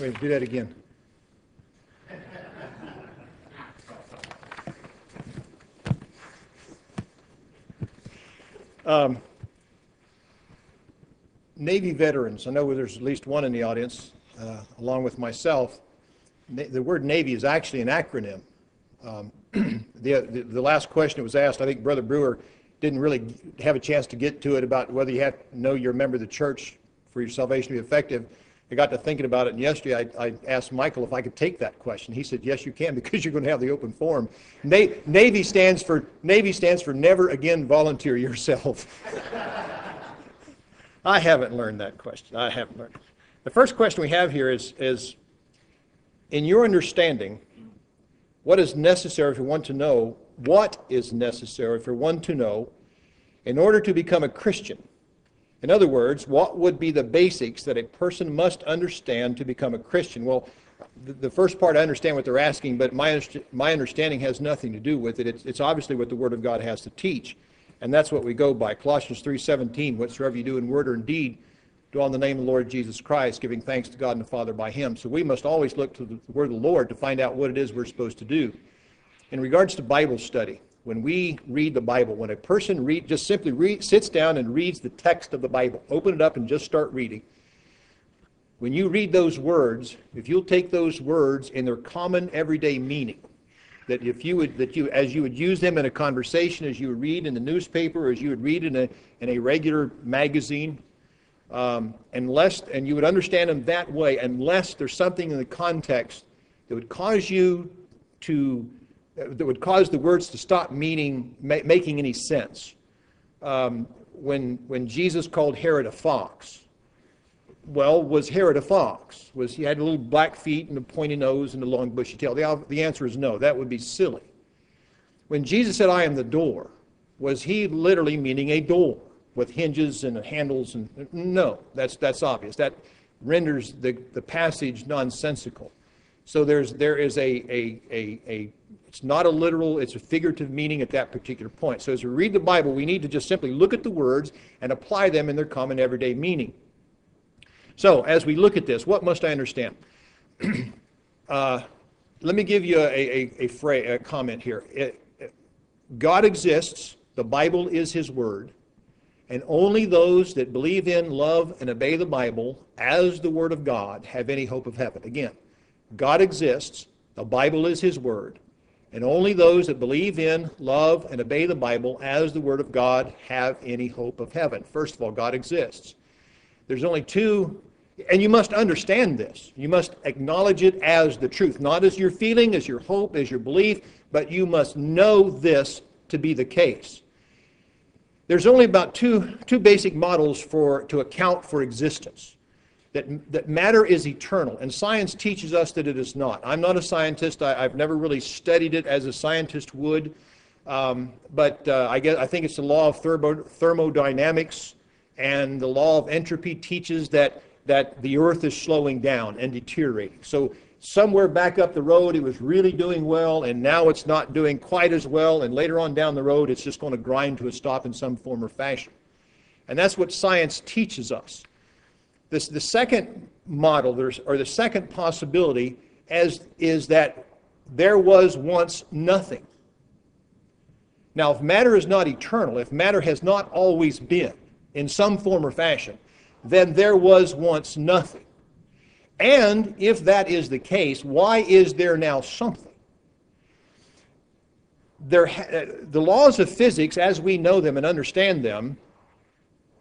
Wait, do that again. Um, Navy veterans, I know there's at least one in the audience, uh, along with myself. Na- The word Navy is actually an acronym. Um, The, the the last question that was asked, I think Brother Brewer didn't really have a chance to get to it about whether you have to know you're a member of the church for your salvation to be effective. I got to thinking about it, and yesterday I, I asked Michael if I could take that question. He said, yes, you can, because you're going to have the open forum. Na- Navy stands for, Navy stands for never again volunteer yourself. I haven't learned that question. I haven't learned. The first question we have here is, is in your understanding, what is necessary for one to know, what is necessary for one to know in order to become a Christian? In other words, what would be the basics that a person must understand to become a Christian? Well, the, first part I understand what they're asking, but my, my understanding has nothing to do with it. It's, it's obviously what the Word of God has to teach. And that's what we go by. Colossians 3.17, whatsoever you do in word or in deed, do in the name of the Lord Jesus Christ, giving thanks to God and the Father by him. So we must always look to the word of the Lord to find out what it is we're supposed to do. In regards to Bible study, when we read the Bible, when a person read, just simply read, sits down and reads the text of the Bible, open it up and just start reading, when you read those words, if you'll take those words in their common everyday meaning, that if you would, that you, as you would use them in a conversation, as you would read in the newspaper, as you would read in a, in a regular magazine, um, unless, and you would understand them that way, unless there's something in the context that would cause you to, that would cause the words to stop meaning, ma- making any sense. Um, when, when Jesus called Herod a fox, well, was Herod a fox? Was he had little black feet and a pointy nose and a long bushy tail? The, the answer is no. That would be silly. When Jesus said, I am the door, was he literally meaning a door with hinges and handles? And no, that's that's obvious. That renders the, the passage nonsensical. So there's there is a, a, a, a it's not a literal, it's a figurative meaning at that particular point. So as we read the Bible, we need to just simply look at the words and apply them in their common everyday meaning. So, as we look at this, what must I understand? uh, let me give you a, a, a, phrase, a comment here. It, it, God exists, the Bible is His Word, and only those that believe in, love, and obey the Bible as the Word of God have any hope of heaven. Again, God exists, the Bible is His Word, and only those that believe in, love, and obey the Bible as the Word of God have any hope of heaven. First of all, God exists. There's only two and you must understand this. You must acknowledge it as the truth, not as your feeling, as your hope, as your belief, but you must know this to be the case. There's only about two, two basic models for, to account for existence. That, that matter is eternal, and science teaches us that it is not. I'm not a scientist. I, have never really studied it as a scientist would, um, but uh, I, guess, I think it's the law of thermo, thermodynamics, and the law of entropy teaches that that the earth is slowing down and deteriorating. So somewhere back up the road it was really doing well and now it's not doing quite as well and later on down the road it's just going to grind to a stop in some form or fashion. And that's what science teaches us. This, the second model or the second possibility as, is that there was once nothing. Now, if matter is not eternal, if matter has not always been in some form or fashion, then there was once nothing. And if that is the case, why is there now something? There, uh, the laws of physics, as we know them and understand them,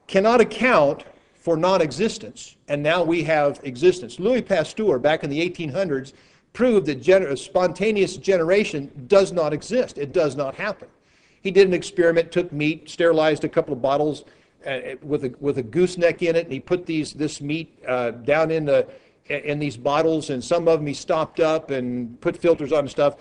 cannot account for non existence, and now we have existence. Louis Pasteur, back in the 1800s, proved that gener- spontaneous generation does not exist. It does not happen. He did an experiment, took meat, sterilized a couple of bottles, uh, with a with a gooseneck in it, and he put these this meat uh, down in the in these bottles, and some of them he stopped up and put filters on and stuff,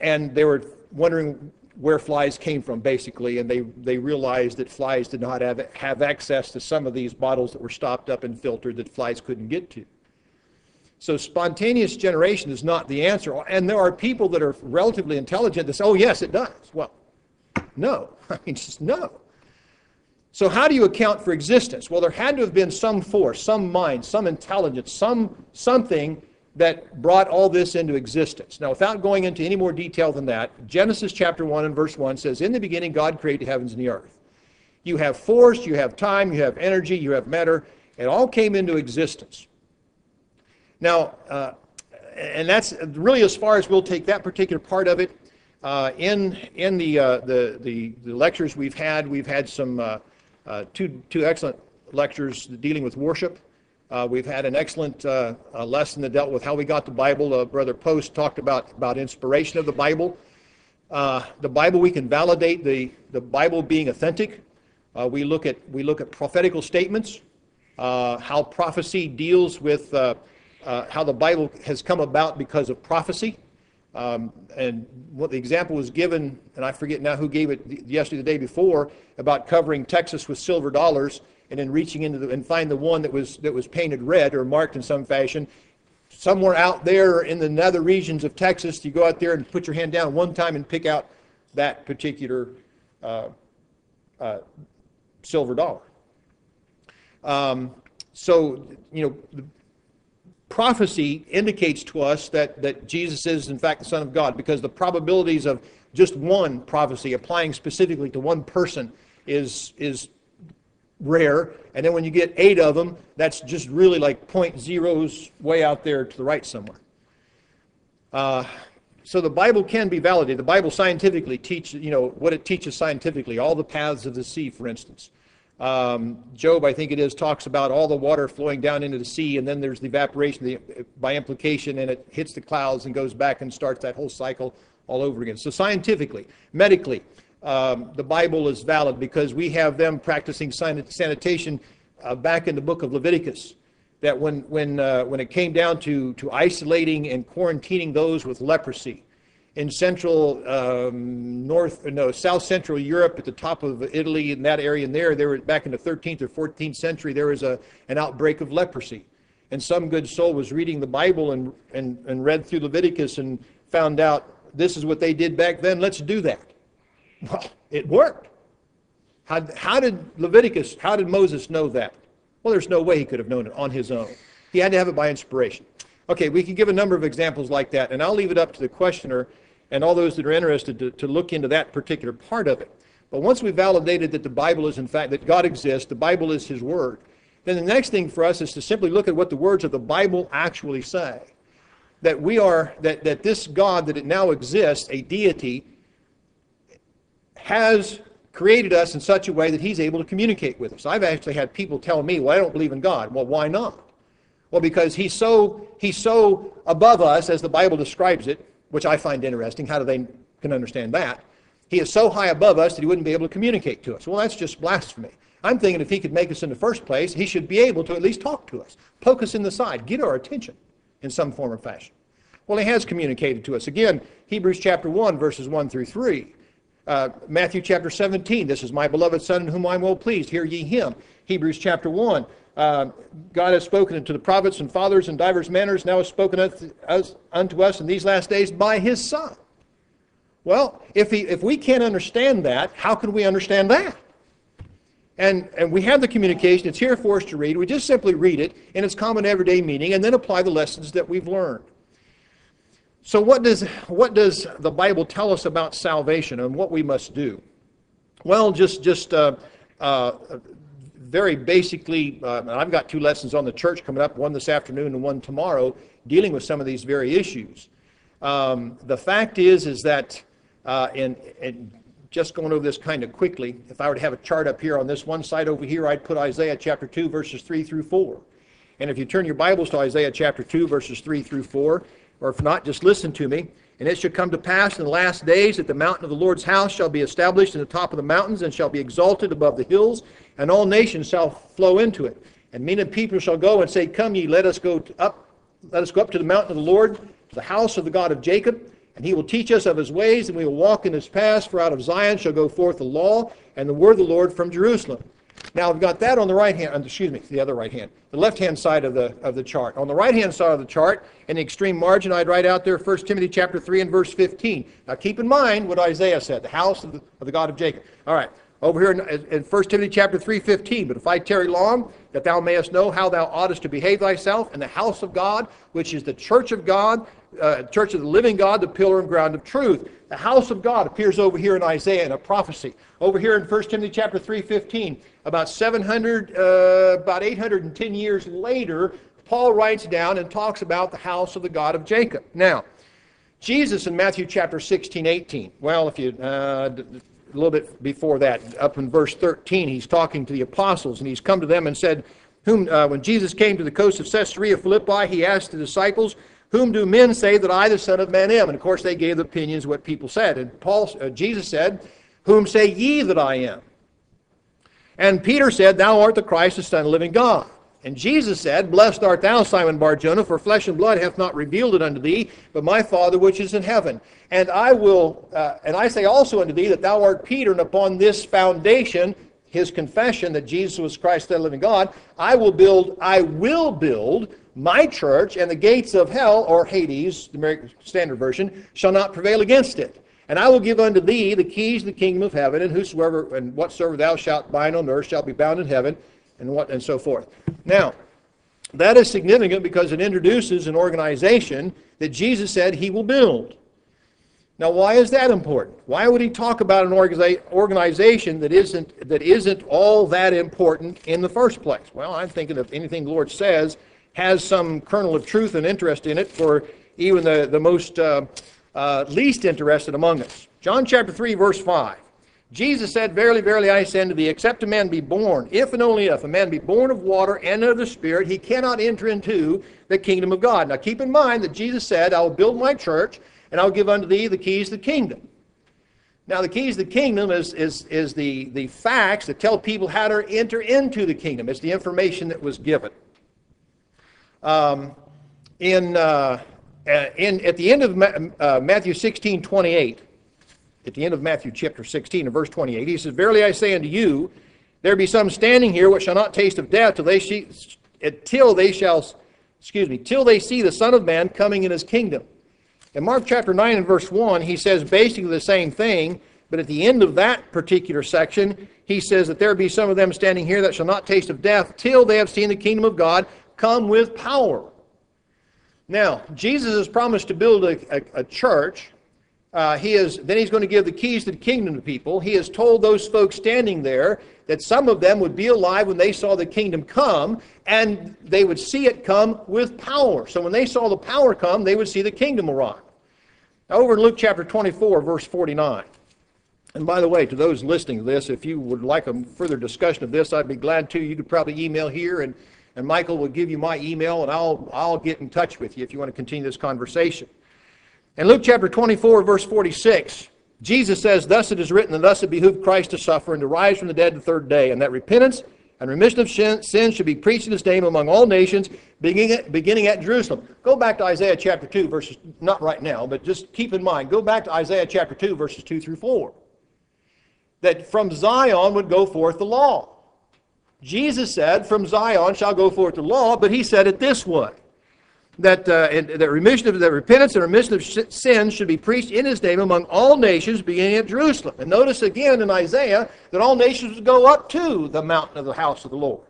and they were wondering where flies came from, basically, and they they realized that flies did not have have access to some of these bottles that were stopped up and filtered that flies couldn't get to. So spontaneous generation is not the answer, and there are people that are relatively intelligent that say, "Oh yes, it does." Well, no, I mean just no. So how do you account for existence? Well, there had to have been some force, some mind, some intelligence, some something that brought all this into existence. Now, without going into any more detail than that, Genesis chapter 1 and verse 1 says, In the beginning, God created the heavens and the earth. You have force, you have time, you have energy, you have matter. It all came into existence. Now, uh, and that's really as far as we'll take that particular part of it. Uh, in in the, uh, the, the, the lectures we've had, we've had some uh, uh, two, two excellent lectures dealing with worship. Uh, we've had an excellent uh, uh, lesson that dealt with how we got the Bible. Uh, Brother Post talked about, about inspiration of the Bible. Uh, the Bible, we can validate the, the Bible being authentic. We, look at, we look at prophetical statements, how prophecy deals with how the Bible has come about because of prophecy. Um, and what the example was given, and I forget now who gave it yesterday, the day before, about covering Texas with silver dollars and then reaching into the, and find the one that was that was painted red or marked in some fashion. Somewhere out there in the nether regions of Texas, you go out there and put your hand down one time and pick out that particular uh, uh, silver dollar. Um, so, you know, the, prophecy indicates to us that, that Jesus is, in fact, the Son of God, because the probabilities of just one prophecy applying specifically to one person is, is rare. And then when you get eight of them, that's just really like point zeros way out there to the right somewhere. Uh, so the Bible can be validated. The Bible scientifically teaches, you know, what it teaches scientifically, all the paths of the sea, for instance. Um, Job, I think it is, talks about all the water flowing down into the sea, and then there's the evaporation the, by implication, and it hits the clouds and goes back and starts that whole cycle all over again. So, scientifically, medically, um, the Bible is valid because we have them practicing sanitation uh, back in the book of Leviticus. That when, when, uh, when it came down to, to isolating and quarantining those with leprosy, in central um, north no south central Europe at the top of Italy in that area and there there were back in the 13th or 14th century there was a an outbreak of leprosy. And some good soul was reading the Bible and and, and read through Leviticus and found out this is what they did back then. Let's do that well it worked how, how did Leviticus how did Moses know that well there's no way he could have known it on his own he had to have it by inspiration okay we can give a number of examples like that and I'll leave it up to the questioner and all those that are interested to, to look into that particular part of it. But once we've validated that the Bible is, in fact, that God exists, the Bible is His Word, then the next thing for us is to simply look at what the words of the Bible actually say. That we are, that, that this God, that it now exists, a deity, has created us in such a way that He's able to communicate with us. I've actually had people tell me, well, I don't believe in God. Well, why not? Well, because He's so, he's so above us, as the Bible describes it, which I find interesting. How do they can understand that? He is so high above us that he wouldn't be able to communicate to us. Well, that's just blasphemy. I'm thinking if he could make us in the first place, he should be able to at least talk to us, poke us in the side, get our attention in some form or fashion. Well, he has communicated to us. Again, Hebrews chapter 1, verses 1 through 3. Uh, Matthew chapter 17, this is my beloved Son in whom I'm well pleased. Hear ye him. Hebrews chapter 1, uh, God has spoken unto the prophets and fathers in divers manners, now has spoken unto us in these last days by his Son. Well, if, he, if we can't understand that, how can we understand that? And, and we have the communication, it's here for us to read. We just simply read it in its common everyday meaning and then apply the lessons that we've learned. So, what does, what does the Bible tell us about salvation and what we must do? Well, just, just uh, uh, very basically, uh, I've got two lessons on the church coming up, one this afternoon and one tomorrow, dealing with some of these very issues. Um, the fact is, is that, uh, and, and just going over this kind of quickly, if I were to have a chart up here on this one side over here, I'd put Isaiah chapter 2, verses 3 through 4. And if you turn your Bibles to Isaiah chapter 2, verses 3 through 4, or if not, just listen to me. And it shall come to pass in the last days that the mountain of the Lord's house shall be established in the top of the mountains and shall be exalted above the hills, and all nations shall flow into it. And many people shall go and say, Come ye, let us go up, let us go up to the mountain of the Lord, to the house of the God of Jacob, and he will teach us of his ways, and we will walk in his paths. For out of Zion shall go forth the law and the word of the Lord from Jerusalem. Now I've got that on the right hand, excuse me, the other right hand, the left hand side of the, of the chart. On the right hand side of the chart, in the extreme margin, I'd write out there 1 Timothy chapter 3 and verse 15. Now keep in mind what Isaiah said, the house of the, of the God of Jacob. All right, Over here in, in 1 Timothy chapter 3.15, but if I tarry long, that thou mayest know how thou oughtest to behave thyself in the house of God, which is the church of God, uh, church of the living God, the pillar and ground of truth. The house of God appears over here in Isaiah in a prophecy. Over here in 1 Timothy chapter 3.15, about 700, uh, about 810 years later, Paul writes down and talks about the house of the God of Jacob. Now, Jesus in Matthew chapter 16, 18. Well, if you, uh, a little bit before that, up in verse 13, he's talking to the apostles, and he's come to them and said, whom, uh, when Jesus came to the coast of Caesarea Philippi, he asked the disciples, whom do men say that I, the Son of Man, am? And of course, they gave the opinions what people said. And Paul, uh, Jesus said, Whom say ye that I am? And Peter said, Thou art the Christ, the Son of the living God. And Jesus said, Blessed art thou, Simon Barjona, for flesh and blood hath not revealed it unto thee, but my Father which is in heaven. And I will, uh, and I say also unto thee that thou art Peter, and upon this foundation, his confession that Jesus was Christ, the living God, I will build, I will build my church, and the gates of hell, or Hades, the American Standard Version, shall not prevail against it. And I will give unto thee the keys of the kingdom of heaven, and whosoever and whatsoever thou shalt bind on earth shall be bound in heaven, and what and so forth. Now, that is significant because it introduces an organization that Jesus said he will build. Now, why is that important? Why would he talk about an organization that isn't, that isn't all that important in the first place? Well, I'm thinking of anything the Lord says has some kernel of truth and interest in it for even the, the most uh, uh, least interested among us. John chapter 3, verse 5. Jesus said, Verily, verily, I say unto thee, except a man be born, if and only if a man be born of water and of the Spirit, he cannot enter into the kingdom of God. Now keep in mind that Jesus said, I will build my church, and I'll give unto thee the keys of the kingdom. Now, the keys of the kingdom is, is, is the, the facts that tell people how to enter into the kingdom. It's the information that was given. Um, in, uh, uh in, at the end of uh, Matthew 16, 28, at the end of Matthew chapter 16 and verse 28. He says, Verily I say unto you, there be some standing here which shall not taste of death till they, see, till they shall, excuse me, till they see the Son of Man coming in his kingdom. In Mark chapter 9 and verse 1, he says basically the same thing, but at the end of that particular section, he says that there be some of them standing here that shall not taste of death till they have seen the kingdom of God come with power. Now, Jesus has promised to build a, a, a church uh, he is, then he's going to give the keys to the kingdom to people. He has told those folks standing there that some of them would be alive when they saw the kingdom come, and they would see it come with power. So when they saw the power come, they would see the kingdom arrive. Now, over in Luke chapter 24, verse 49. And by the way, to those listening to this, if you would like a further discussion of this, I'd be glad to. You could probably email here, and, and Michael will give you my email, and I'll, I'll get in touch with you if you want to continue this conversation. In Luke chapter 24, verse 46, Jesus says, Thus it is written, and thus it behooved Christ to suffer and to rise from the dead the third day, and that repentance and remission of sins should be preached in his name among all nations, beginning at, beginning at Jerusalem. Go back to Isaiah chapter 2, verses, not right now, but just keep in mind, go back to Isaiah chapter 2, verses 2 through 4. That from Zion would go forth the law. Jesus said, From Zion shall go forth the law, but he said it this way that, uh, that remission of the repentance and remission of sins should be preached in his name among all nations, beginning at Jerusalem. And notice again in Isaiah that all nations would go up to the mountain of the house of the Lord.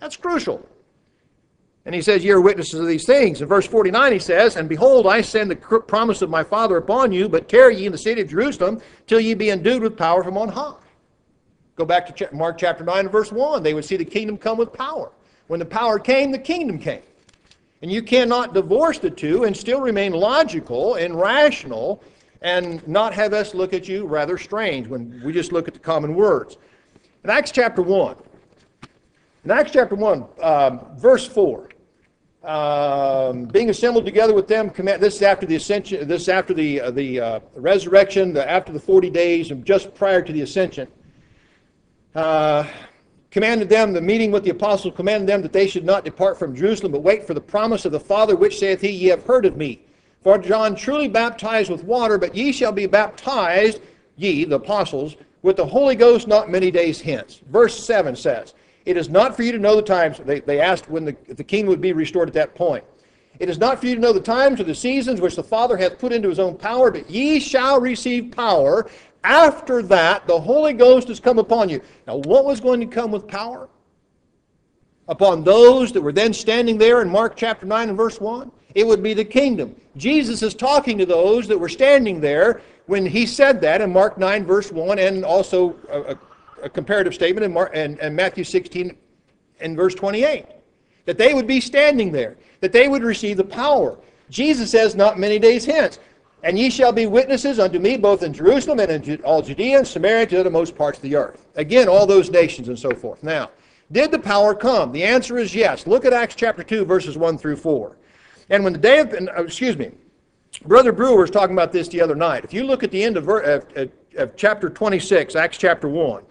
That's crucial. And he says, Ye are witnesses of these things. In verse 49, he says, And behold, I send the promise of my Father upon you, but tarry ye in the city of Jerusalem till ye be endued with power from on high. Go back to Mark chapter 9 and verse 1. They would see the kingdom come with power. When the power came, the kingdom came. And you cannot divorce the two and still remain logical and rational and not have us look at you rather strange when we just look at the common words. In Acts chapter 1, in Acts chapter 1, um, verse 4, um, being assembled together with them, this is after the ascension, this is after the, uh, the uh, resurrection, the, after the 40 days, and just prior to the ascension. Uh, commanded them, the meeting with the apostles commanded them that they should not depart from Jerusalem, but wait for the promise of the Father, which saith he, Ye have heard of me. For John truly baptized with water, but ye shall be baptized, ye, the apostles, with the Holy Ghost not many days hence. Verse 7 says, It is not for you to know the times. They, they asked when the, the king would be restored at that point. It is not for you to know the times or the seasons which the Father hath put into his own power, but ye shall receive power After that, the Holy Ghost has come upon you. Now, what was going to come with power? Upon those that were then standing there in Mark chapter 9 and verse 1? It would be the kingdom. Jesus is talking to those that were standing there when he said that in Mark 9 verse 1 and also a, a, comparative statement in, Mark, and, and Matthew 16 and verse 28. That they would be standing there, that they would receive the power. Jesus says, not many days hence. And ye shall be witnesses unto me both in Jerusalem and in all Judea and Samaria to the most parts of the earth. Again, all those nations and so forth. Now, did the power come? The answer is yes. Look at Acts chapter 2, verses 1 through 4. And when the day of, uh, excuse me, Brother Brewer was talking about this the other night. If you look at the end of, of, of chapter 26, Acts chapter 1,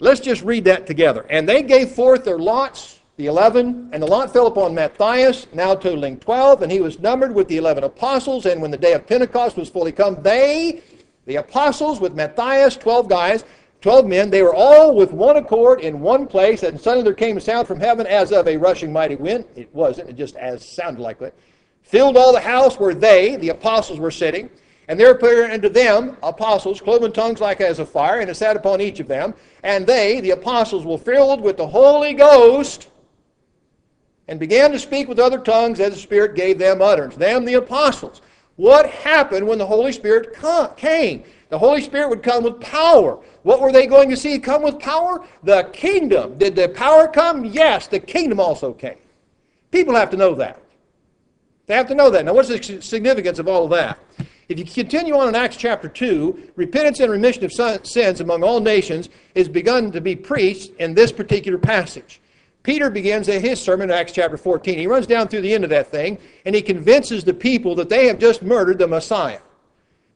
let's just read that together. And they gave forth their lots, the eleven, and the lot fell upon Matthias, now totaling twelve, and he was numbered with the eleven apostles. And when the day of Pentecost was fully come, they, the apostles, with Matthias, twelve guys, twelve men, they were all with one accord in one place, and suddenly there came a sound from heaven as of a rushing mighty wind. It wasn't, it just as sounded like it filled all the house where they, the apostles, were sitting. And there appeared unto them apostles, cloven tongues like as of fire, and it sat upon each of them. And they, the apostles, were filled with the Holy Ghost, and began to speak with other tongues as the Spirit gave them utterance. Them, the apostles. What happened when the Holy Spirit came? The Holy Spirit would come with power. What were they going to see come with power? The kingdom. Did the power come? Yes, the kingdom also came. People have to know that. They have to know that. Now, what's the significance of all of that? If you continue on in Acts chapter 2, repentance and remission of sins among all nations is begun to be preached in this particular passage. Peter begins his sermon in Acts chapter 14. He runs down through the end of that thing, and he convinces the people that they have just murdered the Messiah,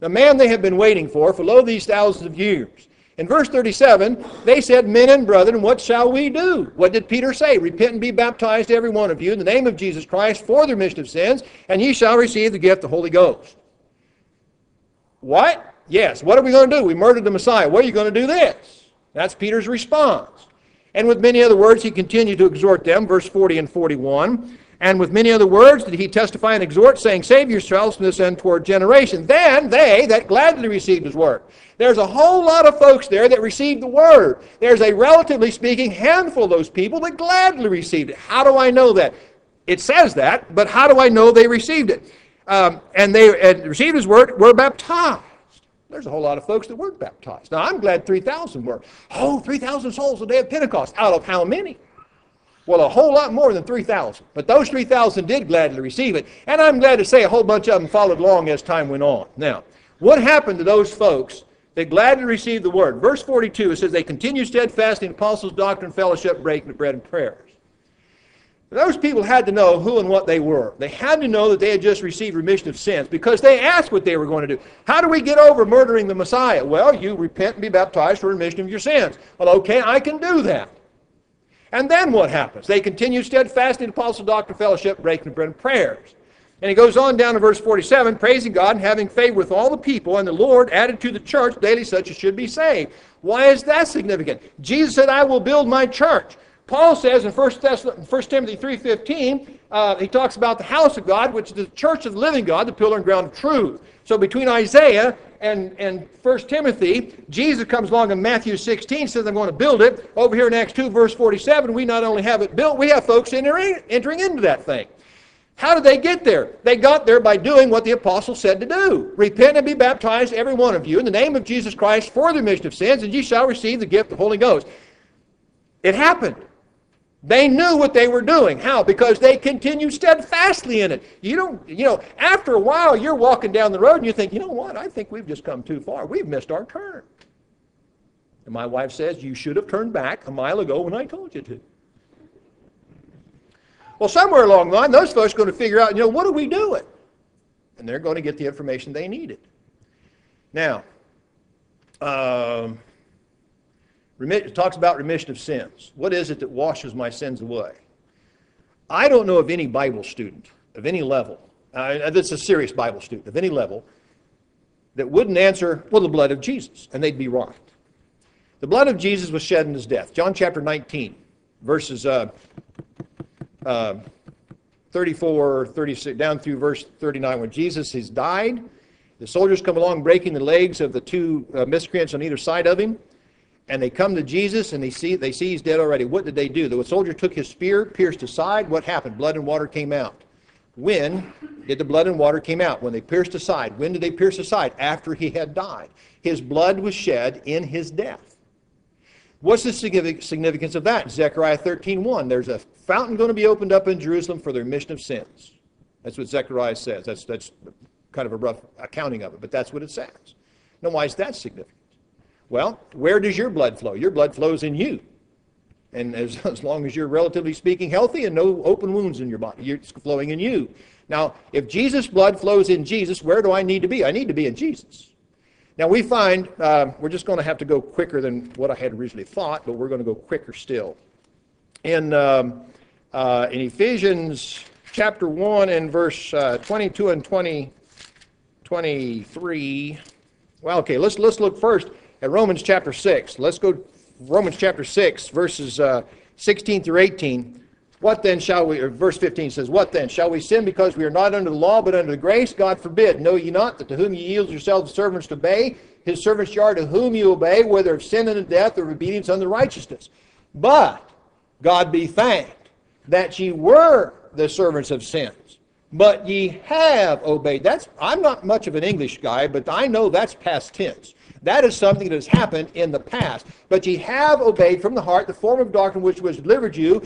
the man they have been waiting for for lo these thousands of years. In verse 37, they said, Men and brethren, what shall we do? What did Peter say? Repent and be baptized, every one of you, in the name of Jesus Christ, for the remission of sins, and ye shall receive the gift of the Holy Ghost. What? Yes. What are we going to do? We murdered the Messiah. What are you going to do this? That's Peter's response. And with many other words, he continued to exhort them, verse 40 and 41. And with many other words did he testify and exhort, saying, Save yourselves from this untoward generation. Then they that gladly received his word. There's a whole lot of folks there that received the word. There's a relatively speaking handful of those people that gladly received it. How do I know that? It says that, but how do I know they received it? Um, and they and received his word, were baptized. There's a whole lot of folks that weren't baptized. Now, I'm glad 3,000 were. Oh, 3,000 souls the day of Pentecost. Out of how many? Well, a whole lot more than 3,000. But those 3,000 did gladly receive it. And I'm glad to say a whole bunch of them followed along as time went on. Now, what happened to those folks that gladly received the word? Verse 42, it says, They continued steadfast in apostles' doctrine, fellowship, breaking the bread, and prayers. Those people had to know who and what they were. They had to know that they had just received remission of sins because they asked what they were going to do. How do we get over murdering the Messiah? Well, you repent and be baptized for remission of your sins. Well, okay, I can do that. And then what happens? They continue steadfast in apostle doctrine, fellowship, breaking bread, and prayers. And he goes on down to verse 47, praising God and having favor with all the people, and the Lord added to the church daily such as should be saved. Why is that significant? Jesus said, I will build my church. Paul says in 1, Timothy 3.15, uh, he talks about the house of God, which is the church of the living God, the pillar and ground of truth. So between Isaiah and, and 1 Timothy, Jesus comes along in Matthew 16, says, I'm going to build it. Over here in Acts 2, verse 47, we not only have it built, we have folks entering, entering into that thing. How did they get there? They got there by doing what the apostle said to do. Repent and be baptized, every one of you, in the name of Jesus Christ for the remission of sins, and ye shall receive the gift of the Holy Ghost. It happened. They knew what they were doing. How? Because they continued steadfastly in it. You don't, you know, after a while you're walking down the road and you think, you know what, I think we've just come too far. We've missed our turn. And my wife says, you should have turned back a mile ago when I told you to. Well, somewhere along the line, those folks are going to figure out, you know, what are we doing? And they're going to get the information they needed. Now, um, it talks about remission of sins. What is it that washes my sins away? I don't know of any Bible student of any level, uh, this is a serious Bible student of any level, that wouldn't answer, well, the blood of Jesus, and they'd be wrong. The blood of Jesus was shed in his death. John chapter 19, verses uh, uh, 34, 36, down through verse 39, when Jesus has died, The soldiers come along breaking the legs of the two uh, miscreants on either side of him, and they come to Jesus and they see they see he's dead already. What did they do? The soldier took his spear, pierced his side. What happened? Blood and water came out. When did the blood and water came out? When they pierced his side. When did they pierce his side? After he had died. His blood was shed in his death. What's the significance of that? Zechariah 13:1. There's a fountain going to be opened up in Jerusalem for the remission of sins. That's what Zechariah says. That's that's kind of a rough accounting of it, but that's what it says. Now, why is that significant? Well, where does your blood flow? Your blood flows in you. And as, as long as you're relatively speaking healthy and no open wounds in your body, it's flowing in you. Now, if Jesus' blood flows in Jesus, where do I need to be? I need to be in Jesus. Now, we find uh, we're just going to have to go quicker than what I had originally thought, but we're going to go quicker still. In, um, uh, in Ephesians chapter 1 and verse uh, 22 and 20, 23, well, okay, let's, let's look first at Romans chapter 6. Let's go Romans chapter 6, verses uh, 16 through 18. What then shall we, verse 15 says, What then? Shall we sin because we are not under the law, but under the grace? God forbid. Know ye not that to whom ye yield yourselves servants to obey, his servants ye are to whom ye obey, whether of sin unto death or obedience unto righteousness. But God be thanked that ye were the servants of sins, but ye have obeyed. That's I'm not much of an English guy, but I know that's past tense. That is something that has happened in the past. But ye have obeyed from the heart the form of doctrine which was delivered you,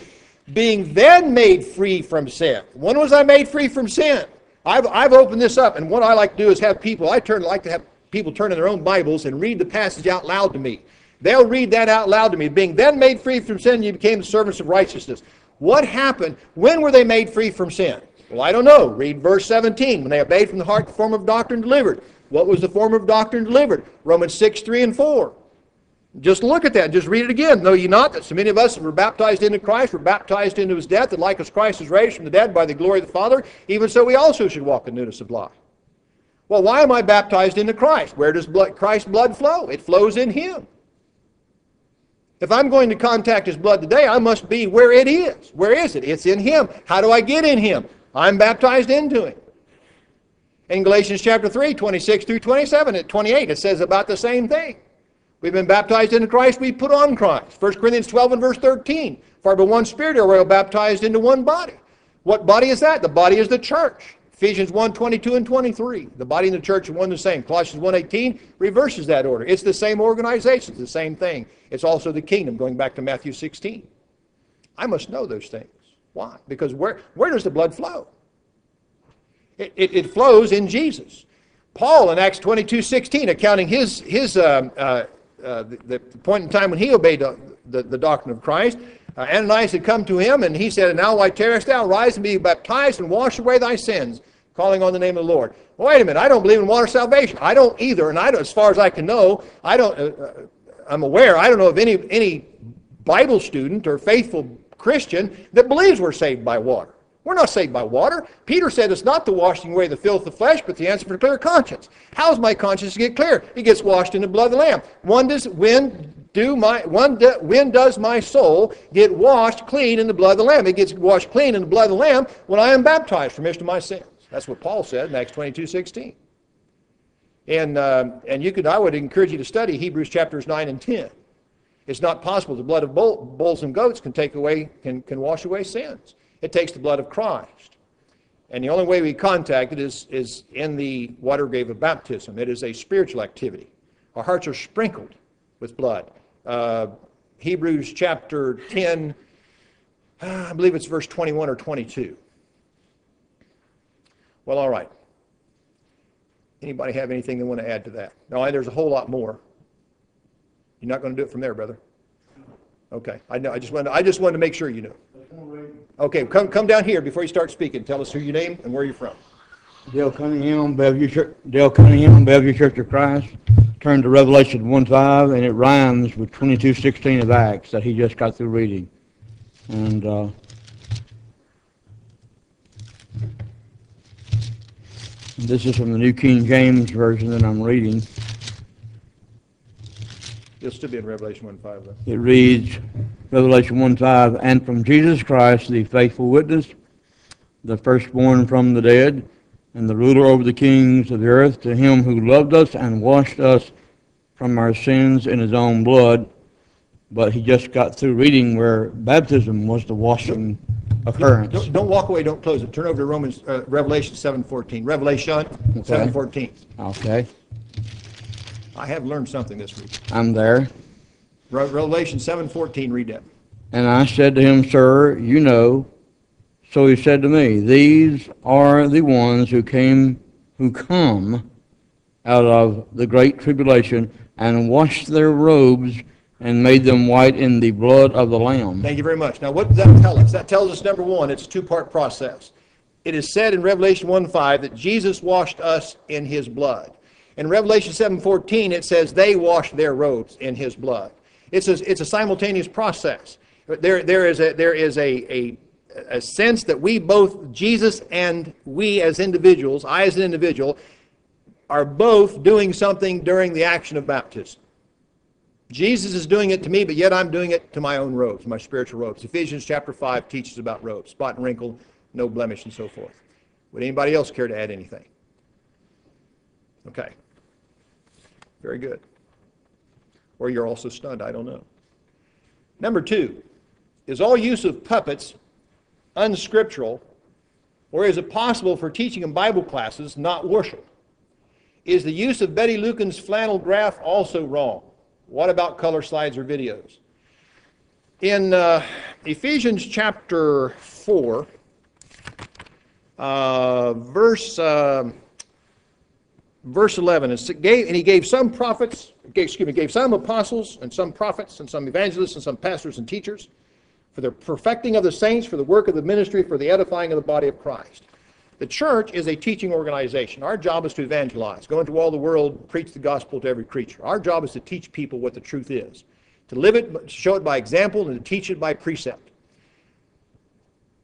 being then made free from sin. When was I made free from sin? I've, I've opened this up, and what I like to do is have people, I turn like to have people turn in their own Bibles and read the passage out loud to me. They'll read that out loud to me. Being then made free from sin, you became the servants of righteousness. What happened? When were they made free from sin? Well, I don't know. Read verse 17. When they obeyed from the heart the form of doctrine delivered. What was the form of doctrine delivered? Romans 6, 3 and 4. Just look at that. Just read it again. Know ye not that so many of us were baptized into Christ, were baptized into his death, and like as Christ is raised from the dead by the glory of the Father, even so we also should walk in newness of life. Well, why am I baptized into Christ? Where does blood, Christ's blood flow? It flows in him. If I'm going to contact his blood today, I must be where it is. Where is it? It's in him. How do I get in him? I'm baptized into him. In Galatians chapter 3, 26 through 27, at 28, it says about the same thing. We've been baptized into Christ, we put on Christ. 1 Corinthians 12 and verse 13. For by one Spirit are we all baptized into one body. What body is that? The body is the church. Ephesians 1, 22 and 23. The body and the church are one the same. Colossians 1, 18 reverses that order. It's the same organization. It's the same thing. It's also the kingdom, going back to Matthew 16. I must know those things. Why? Because where, where does the blood flow? It, it, it flows in Jesus. Paul in Acts 22, 16, accounting his, his um, uh, uh, the, the, point in time when he obeyed the, the, the doctrine of Christ, uh, Ananias had come to him, and he said, now why tarriest thou? Rise and be baptized and wash away thy sins, calling on the name of the Lord. Wait a minute, I don't believe in water salvation. I don't either, and I don't, as far as I can know, I don't, uh, I'm aware, I don't know of any, any Bible student or faithful Christian that believes we're saved by water. We're not saved by water. Peter said it's not the washing away of the filth of flesh, but the answer for a clear conscience. How's my conscience get clear? It gets washed in the blood of the Lamb. When does when do my do, when does my soul get washed clean in the blood of the Lamb? It gets washed clean in the blood of the Lamb when I am baptized for remission of my sins. That's what Paul said in Acts 22, 16. And, uh, and you could, I would encourage you to study Hebrews chapters 9 and 10. It's not possible the blood of bull, bulls and goats can take away, can, can wash away sins. It takes the blood of Christ. And the only way we contact it is, is in the water grave of baptism. It is a spiritual activity. Our hearts are sprinkled with blood. Uh, Hebrews chapter 10, I believe it's verse 21 or 22. Well, all right. Anybody have anything they want to add to that? No, there's a whole lot more. You're not going to do it from there, brother? Okay. I know. I just wanted. To, I just wanted to make sure you knew. Okay. Come come down here before you start speaking. Tell us who your name and where you're from. Dale Cunningham, Bellview Church, Dale Cunningham, Bellview Church of Christ. Turn to Revelation 1:5, and it rhymes with 22:16 of Acts that he just got through reading. And uh, this is from the New King James version that I'm reading. You'll still be in Revelation 1 5, though. It reads, Revelation 1:5, and from Jesus Christ, the faithful witness, the firstborn from the dead, and the ruler over the kings of the earth, to him who loved us and washed us from our sins in his own blood. But he just got through reading where baptism was the washing occurrence. Don't, don't walk away, don't close it. Turn over to Romans, uh, Revelation 7:14. Revelation 7:14. Okay, I have learned something this week. I'm there. Re- Revelation 7:14, read that. And I said to him, Sir, you know. So he said to me, These are the ones who came, who come out of the great tribulation and washed their robes and made them white in the blood of the Lamb. Thank you very much. Now, what does that tell us? That tells us, number one, it's a two-part process. It is said in Revelation 1:5 that Jesus washed us in his blood. In Revelation 7:14, it says they washed their robes in his blood. It's a, it's a simultaneous process. There, there is, a, there is a, a, a sense that we both, Jesus and we as individuals, I as an individual, are both doing something during the action of baptism. Jesus is doing it to me, but yet I'm doing it to my own robes, my spiritual robes. Ephesians chapter 5 teaches about robes, spot and wrinkle, no blemish, and so forth. Would anybody else care to add anything? Okay. Very good. Or you're also stunned, I don't know. Number two, is all use of puppets unscriptural, or is it possible for teaching in Bible classes not worship? Is the use of Betty Lukens flannel graph also wrong? What about color slides or videos? In uh, Ephesians chapter 4, uh, verse, uh, verse 11, it gave, and he gave some prophets, gave, excuse me, gave some apostles and some prophets and some evangelists and some pastors and teachers for the perfecting of the saints, for the work of the ministry, for the edifying of the body of Christ. The church is a teaching organization. Our job is to evangelize, go into all the world, preach the gospel to every creature. Our job is to teach people what the truth is, to live it, show it by example, and to teach it by precept.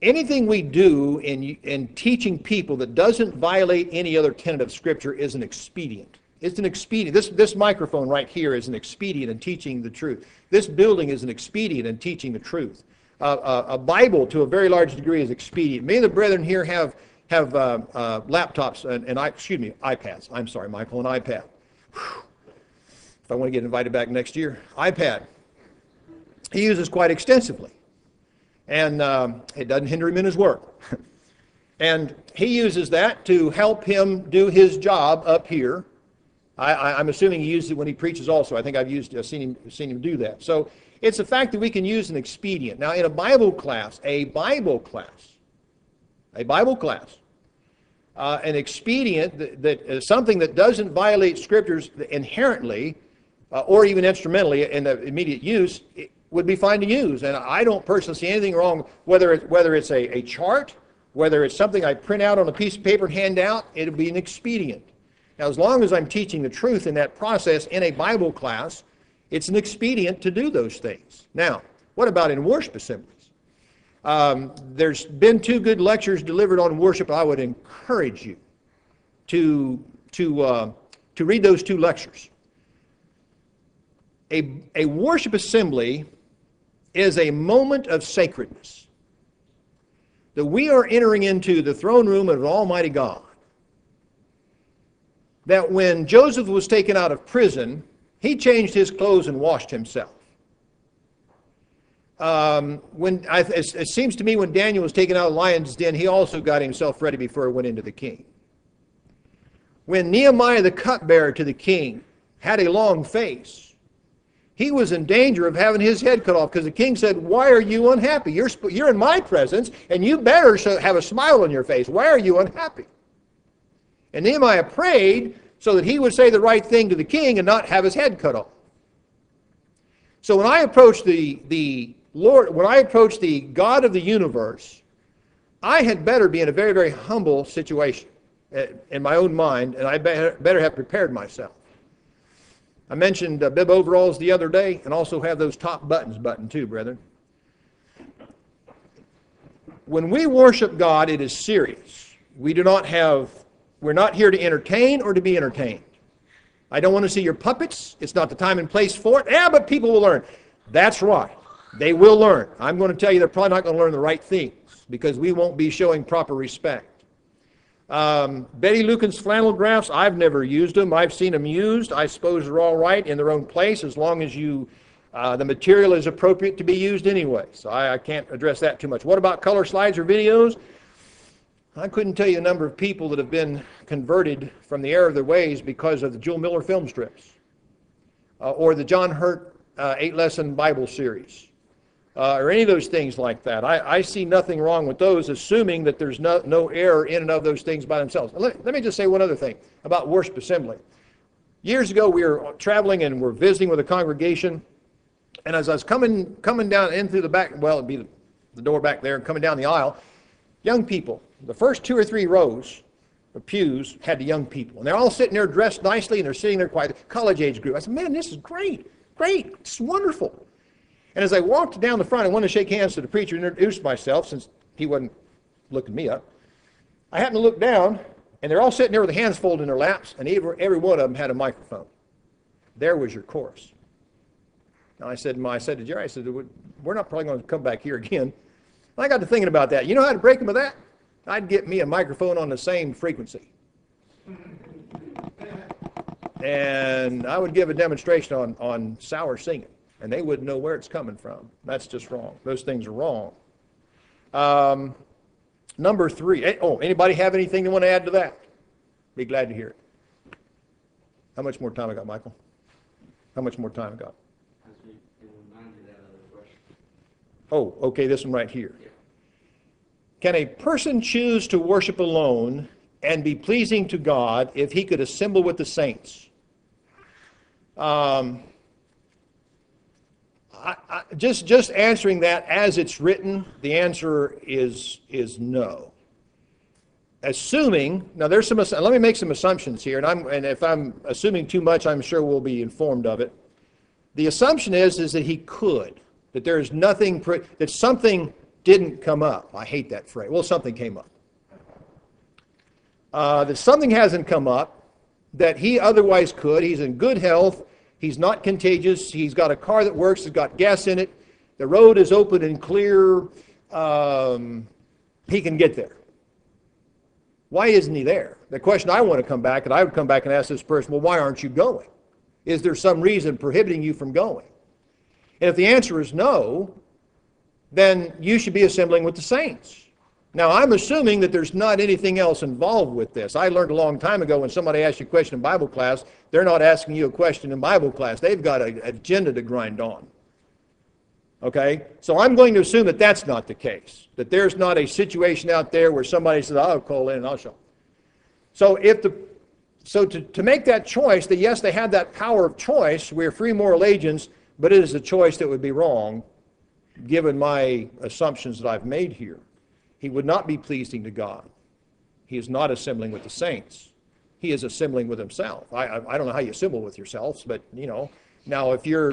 Anything we do in, in teaching people that doesn't violate any other tenet of Scripture is an expedient. It's an expedient. This, this microphone right here is an expedient in teaching the truth. This building is an expedient in teaching the truth. Uh, uh, a Bible, to a very large degree, is expedient. Many of the brethren here have have uh, uh, laptops and, and I, excuse me, iPads. I'm sorry, Michael, an iPad. Whew. If I want to get invited back next year, iPad. He uses quite extensively, and um, it doesn't hinder him in his work. and he uses that to help him do his job up here. I, am assuming he uses it when he preaches also. I think I've used, uh, seen him, seen him do that. So it's a fact that we can use an expedient. Now, in a Bible class, a Bible class, a Bible class, uh, an expedient that, that is something that doesn't violate scriptures inherently uh, or even instrumentally in the immediate use would be fine to use. And I don't personally see anything wrong whether whether it's a, a chart, whether it's something I print out on a piece of paper and hand out, it'll be an expedient. Now, as long as I'm teaching the truth in that process in a Bible class, it's an expedient to do those things. Now, what about in worship assemblies? Um, there's been two good lectures delivered on worship. I would encourage you to, to, uh, to read those two lectures. A, a worship assembly is a moment of sacredness. That we are entering into the throne room of Almighty God. That when Joseph was taken out of prison, he changed his clothes and washed himself. Um, when I, it, it seems to me when Daniel was taken out of the lion's den, he also got himself ready before he went into the king. When Nehemiah, the cupbearer to the king, had a long face, he was in danger of having his head cut off because the king said, Why are you unhappy? You're, you're in my presence, and you better have a smile on your face. Why are you unhappy? And Nehemiah prayed so that he would say the right thing to the king and not have his head cut off. So when I approach the, the Lord, when I approach the God of the universe, I had better be in a very, very humble situation eh, in my own mind, and I better have prepared myself. I mentioned uh, bib overalls the other day, and also have those top buttons buttoned too, brethren. When we worship God, it is serious. We do not have, we're not here to entertain or to be entertained. I don't want to see your puppets. It's not the time and place for it. Yeah, but people will learn. That's right. They will learn. I'm going to tell you they're probably not going to learn the right things because we won't be showing proper respect. Um, Betty Lukens flannel graphs, I've never used them. I've seen them used. I suppose they're all right in their own place as long as you, uh, the material is appropriate to be used anyway. So I, I can't address that too much. What about color slides or videos? I couldn't tell you the number of people that have been converted from the error of their ways because of the Jule Miller film strips uh, or the John Hurt uh, eight lesson Bible series uh, or any of those things like that. I, I see nothing wrong with those, assuming that there's no, no error in and of those things by themselves. Let, let me just say one other thing about worship assembly. Years ago, we were traveling and we're visiting with a congregation, and as I was coming coming down in through the back, well, it'd be the, the door back there, and coming down the aisle, young people. The first two or three rows of pews had the young people, and they're all sitting there dressed nicely, and they're sitting there quiet. College age group. I said, "Man, this is great, great, it's wonderful." And as I walked down the front, I wanted to shake hands to the preacher and introduce myself since he wasn't looking me up. I happened to look down, and they're all sitting there with their hands folded in their laps, and every, every one of them had a microphone. There was your chorus. Now I said, I said to Jerry, I said, we're not probably going to come back here again. I got to thinking about that. You know how to break them of that? I'd get me a microphone on the same frequency. And I would give a demonstration on, on sour singing and they wouldn't know where it's coming from. That's just wrong. Those things are wrong. Um, number three. Oh, anybody have anything they want to add to that? Be glad to hear it. How much more time I got, Michael? How much more time I got? As we can remind you that other question. Oh, okay, this one right here. Can a person choose to worship alone and be pleasing to God if he could assemble with the saints? Um, I, I, just just answering that as it's written, the answer is is no. Assuming now, there's some. Let me make some assumptions here, and I'm and if I'm assuming too much, I'm sure we'll be informed of it. The assumption is is that he could, that there is nothing that something didn't come up. I hate that phrase. Well, something came up. Uh, that something hasn't come up that he otherwise could. He's in good health. He's not contagious. He's got a car that works. It's got gas in it. The road is open and clear. Um, he can get there. Why isn't he there? The question I want to come back, and I would come back and ask this person, well, why aren't you going? Is there some reason prohibiting you from going? And if the answer is no, then you should be assembling with the saints. Now, I'm assuming that there's not anything else involved with this. I learned a long time ago when somebody asks you a question in Bible class, they're not asking you a question in Bible class. They've got an agenda to grind on. Okay? So I'm going to assume that that's not the case, that there's not a situation out there where somebody says, I'll call in and I'll show. So if the so to, to make that choice, that yes, they have that power of choice, we're free moral agents, but it is a choice that would be wrong, given my assumptions that I've made here. He would not be pleasing to God. He is not assembling with the saints. He is assembling with himself. I, I, I don't know how you assemble with yourselves, but you know, now if you're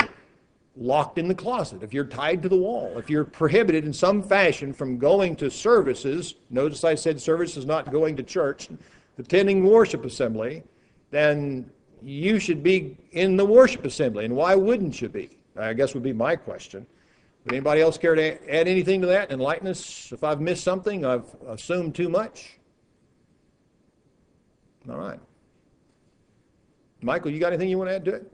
locked in the closet, if you're tied to the wall, if you're prohibited in some fashion from going to services, notice I said service is not going to church, attending worship assembly, then you should be in the worship assembly. And why wouldn't you be? I guess would be my question. Would anybody else care to add anything to that? Enlighten us if I've missed something, I've assumed too much. All right. Michael, you got anything you want to add to it?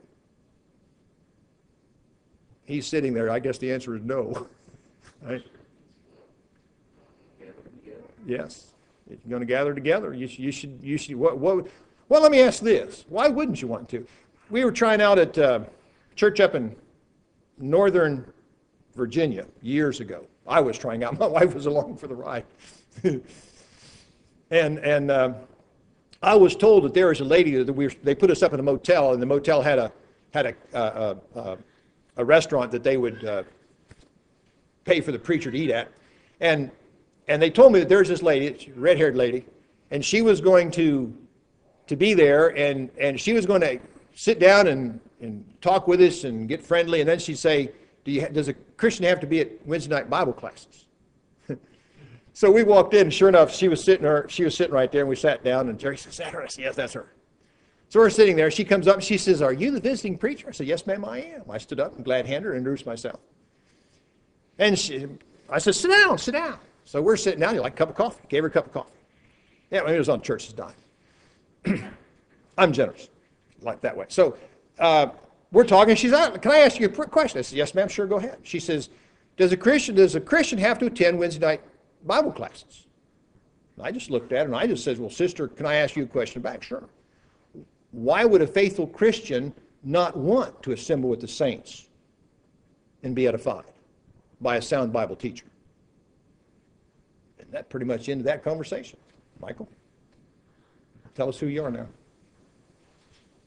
He's sitting there. I guess the answer is no. Right? Yes. If you're going to gather together, you should, you should, you should, what, what, well, let me ask this. Why wouldn't you want to? We were trying out at uh, church up in northern Virginia years ago. I was trying out. My wife was along for the ride. and and um, I was told that there was a lady that we were, they put us up in a motel, and the motel had a had a uh, uh, a restaurant that they would uh, pay for the preacher to eat at, and and they told me that there's this lady, red-haired lady, and she was going to to be there, and and she was going to sit down and and talk with us and get friendly, and then she'd say, "Do you does a Christian have to be at Wednesday night Bible classes?" so we walked in, and sure enough, she was sitting her she was sitting right there, and we sat down, and Jerry said, "Is that her?" "Yes, that's her." So we're sitting there. She comes up and she says, Are you the visiting preacher? I said, Yes, ma'am, I am. I stood up and glad handed her and introduced myself. And she, I said, Sit down, sit down. So we're sitting down. You like a cup of coffee? Gave her a cup of coffee. Yeah, mean, it was on church's dime. I'm generous, like that way. So, uh, we're talking, she's out, can I ask you a quick question? I said, yes, ma'am, sure, go ahead. She says, does a Christian, does a Christian have to attend Wednesday night Bible classes? And I just looked at her and I just said, well, sister, can I ask you a question back? Sure. Why would a faithful Christian not want to assemble with the saints and be edified by a sound Bible teacher? And that pretty much ended that conversation. Michael, tell us who you are now.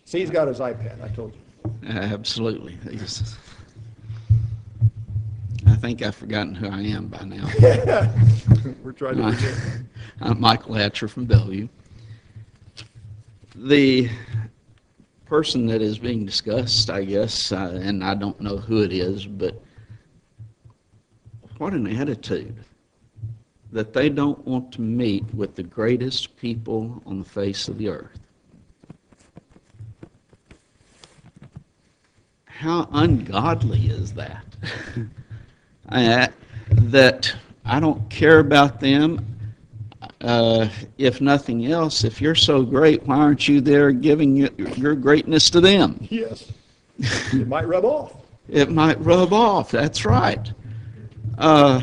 See, he's got his iPad, I told you. Absolutely. I think I've forgotten who I am by now. We're trying to forget. I'm Michael Hatcher from Bellview. The person that is being discussed, I guess, uh, and I don't know who it is, but what an attitude that they don't want to meet with the greatest people on the face of the earth. How ungodly is that? I- that I don't care about them. Uh, if nothing else, if you're so great, why aren't you there giving your, your greatness to them? Yes. It might rub off. It might rub off. That's right. Uh,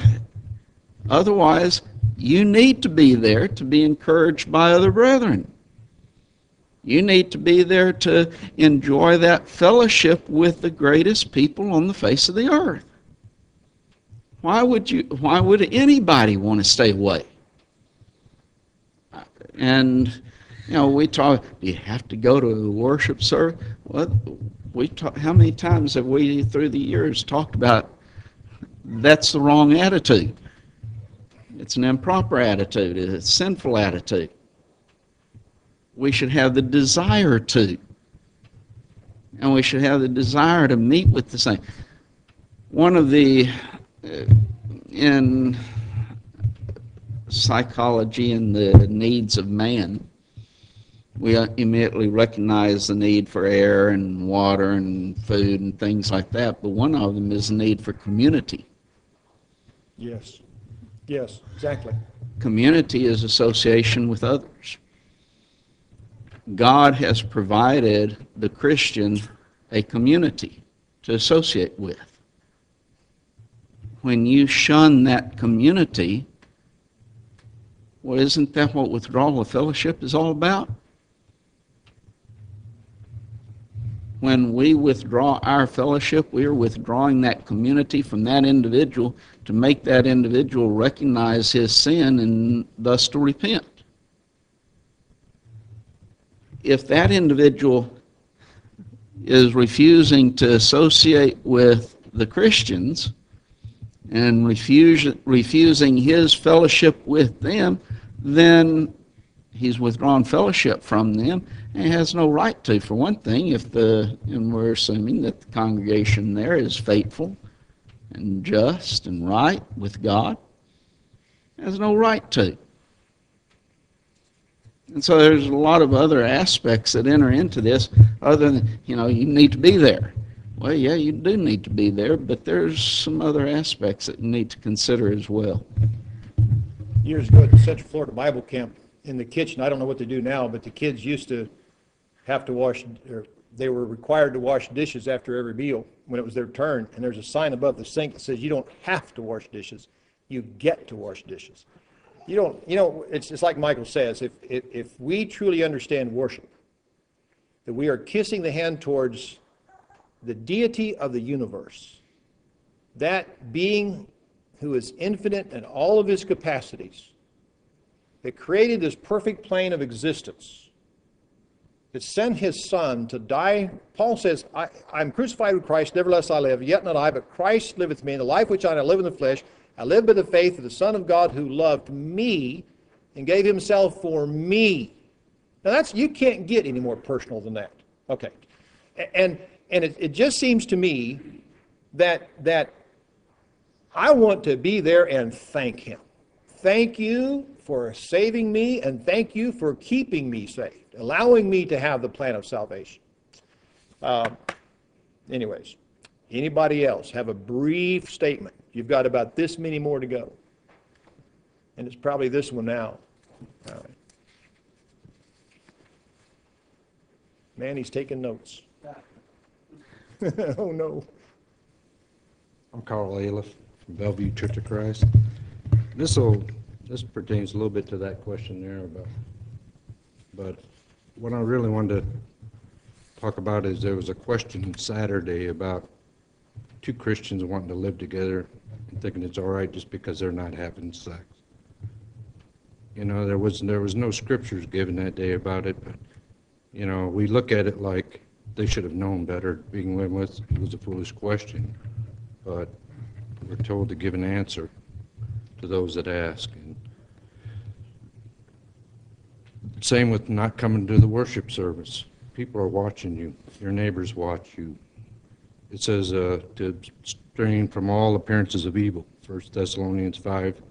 otherwise, you need to be there to be encouraged by other brethren. You need to be there to enjoy that fellowship with the greatest people on the face of the earth. Why would you? Why would anybody want to stay away? And you know, we talk. You have to go to worship service? Well, we talk, how many times have we through the years talked about that's the wrong attitude. It's an improper attitude. It's a sinful attitude. We should have the desire to. And we should have the desire to meet with the saints. One of the, uh, in psychology and the needs of man, we immediately recognize the need for air and water and food and things like that, but one of them is the need for community. Yes. Yes, exactly. Community is association with others. God has provided the Christian a community to associate with. When you shun that community, well, isn't that what withdrawal of fellowship is all about? When we withdraw our fellowship, we are withdrawing that community from that individual to make that individual recognize his sin and thus to repent. If that individual is refusing to associate with the Christians and refuse, refusing his fellowship with them, then he's withdrawn fellowship from them and has no right to. For one thing, if the, and we're assuming that the congregation there is faithful and just and right with God, has no right to. And so there's a lot of other aspects that enter into this other than, you know, you need to be there. Well, yeah, you do need to be there, but there's some other aspects that you need to consider as well. Years ago at the Central Florida Bible Camp, in the kitchen, I don't know what they do now, but the kids used to have to wash, or they were required to wash dishes after every meal when it was their turn. And there's a sign above the sink that says you don't have to wash dishes, you get to wash dishes. You don't, you know, it's, it's like Michael says, if, if, if we truly understand worship, that we are kissing the hand towards the deity of the universe, that being who is infinite in all of his capacities, that created this perfect plane of existence, that sent his son to die. Paul says, I, I'm crucified with Christ, nevertheless I live, yet not I, but Christ liveth me. The life which I now live in the flesh, I live by the faith of the Son of God who loved me and gave himself for me. Now that's you can't get any more personal than that. Okay. And and it, it just seems to me that that I want to be there and thank him. Thank you for saving me and thank you for keeping me saved, allowing me to have the plan of salvation. Um, anyways, anybody else have a brief statement? You've got about this many more to go. And it's probably this one now. All right. Man, he's taking notes. oh, no. I'm Carl Aliff from Bellview Church of Christ. This will this pertains a little bit to that question there about, but what I really wanted to talk about is there was a question Saturday about two Christians wanting to live together thinking it's all right just because they're not having sex. You know, there was, there was no scriptures given that day about it, but, you know, we look at it like they should have known better, being with, it was a foolish question but we're told to give an answer to those that ask. And Same with not coming to the worship service. People are watching you. Your neighbors watch you. It says uh, to abstain from all appearances of evil, 1 Thessalonians 5,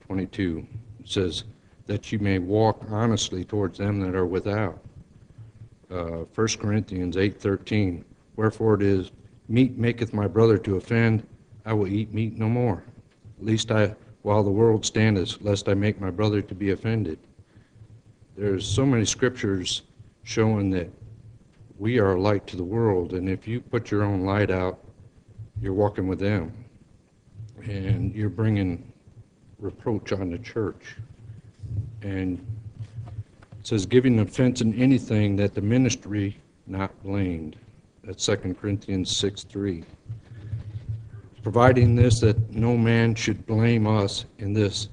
22. It says that you may walk honestly towards them that are without. Uh, 1 Corinthians 8:13. Wherefore it is, meat maketh my brother to offend, I will eat meat no more. Least I, while the world standeth, lest I make my brother to be offended. There's so many scriptures showing that we are a light to the world, and if you put your own light out, you're walking with them, and you're bringing reproach on the church. And it says, giving offense in anything that the ministry not blamed. That's 2 Corinthians 6, 3. Providing this that no man should blame us in this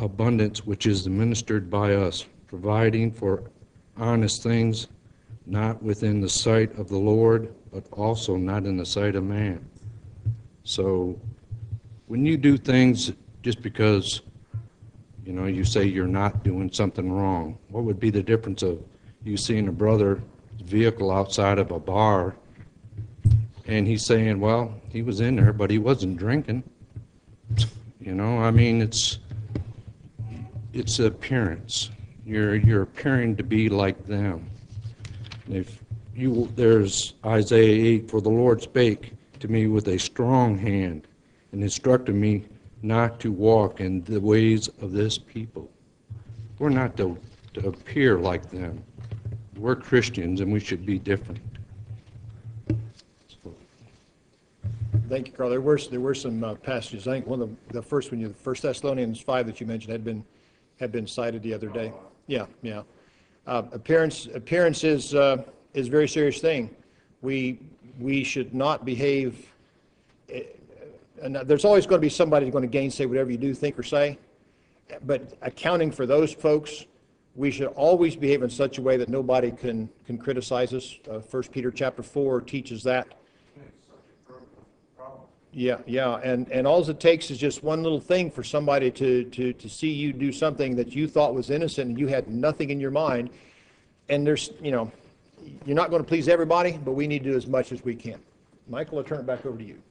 abundance which is administered by us, providing for honest things, not within the sight of the Lord, but also not in the sight of man. So when you do things just because you know, you say you're not doing something wrong. What would be the difference of you seeing a brother's vehicle outside of a bar and he's saying, well, he was in there, but he wasn't drinking? You know, I mean, it's, it's appearance. You're, you're appearing to be like them. If you, there's Isaiah 8, for the Lord spake to me with a strong hand and instructed me not to walk in the ways of this people. We're not to, to appear like them. We're Christians and we should be different. Thank you, Carl. There were, there were some uh, passages, I think one of the, the first one, you, First Thessalonians 5 that you mentioned had been, had been cited the other day. Yeah, yeah. Uh, Appearance, appearance is, uh, is a very serious thing. We, we should not behave, eh, and there's always going to be somebody who's going to gainsay whatever you do, think, or say. But accounting for those folks, we should always behave in such a way that nobody can, can criticize us. Uh, First Peter chapter 4 teaches that. Yeah, yeah, and, and all it takes is just one little thing for somebody to, to, to see you do something that you thought was innocent and you had nothing in your mind. And there's, you know, you're not going to please everybody, but we need to do as much as we can. Michael, I'll turn it back over to you.